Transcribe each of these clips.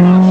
Mm-hmm.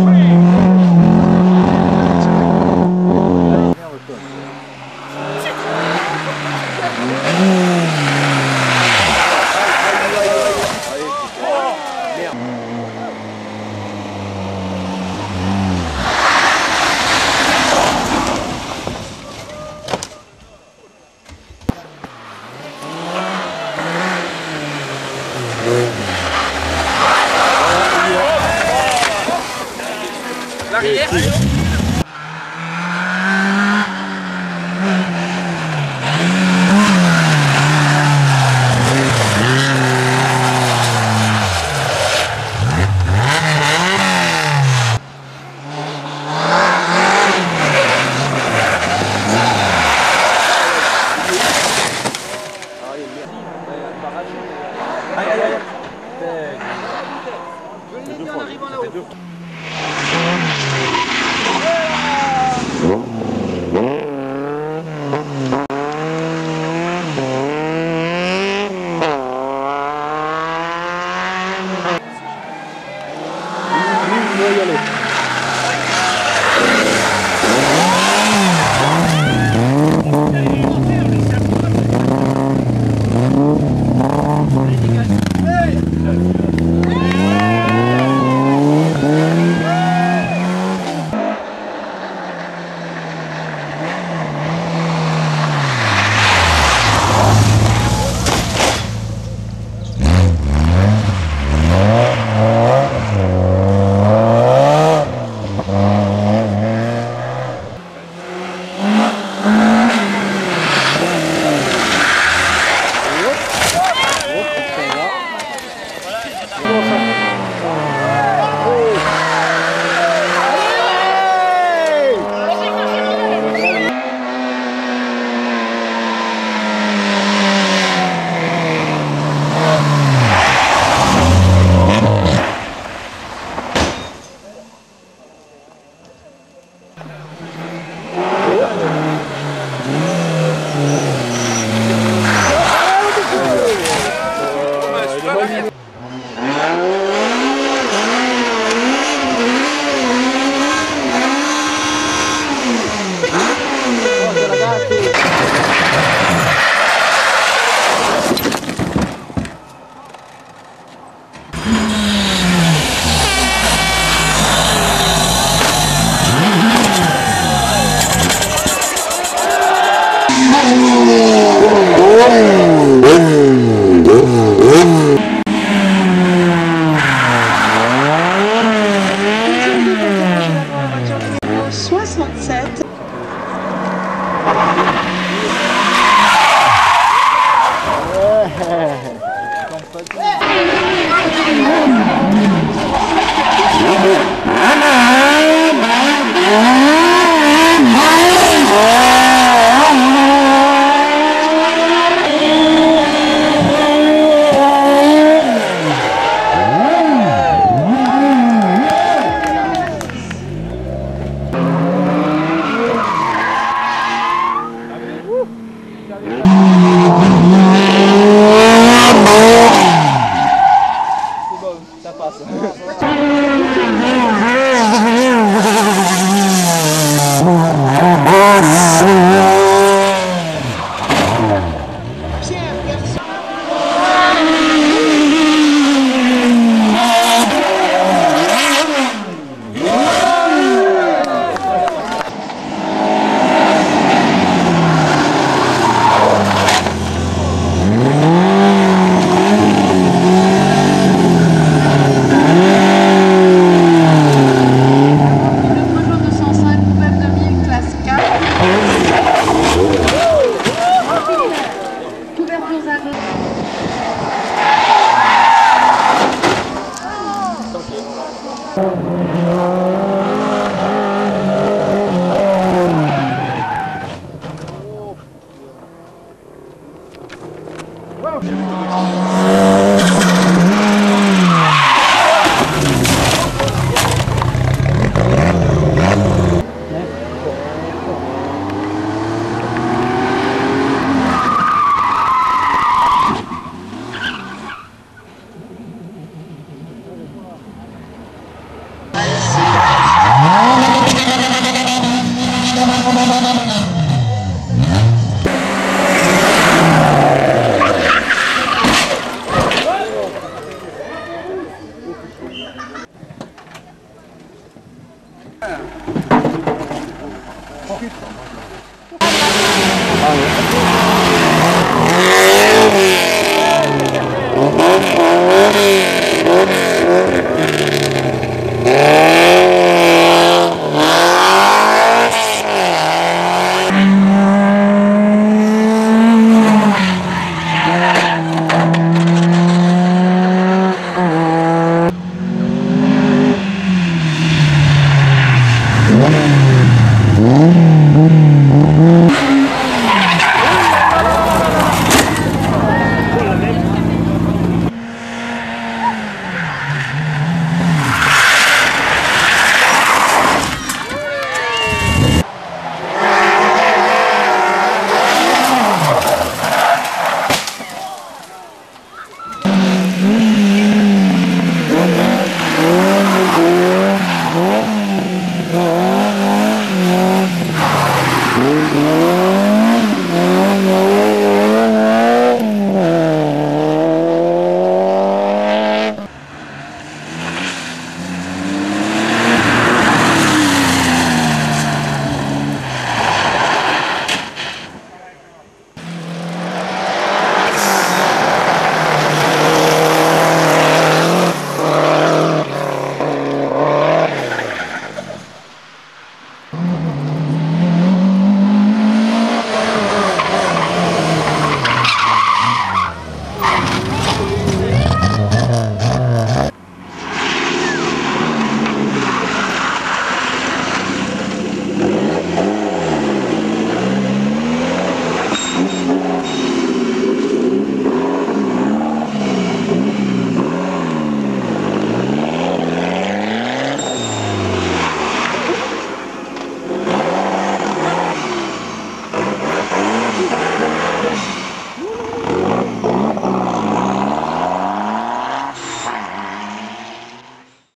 就。yok. Mm-hmm.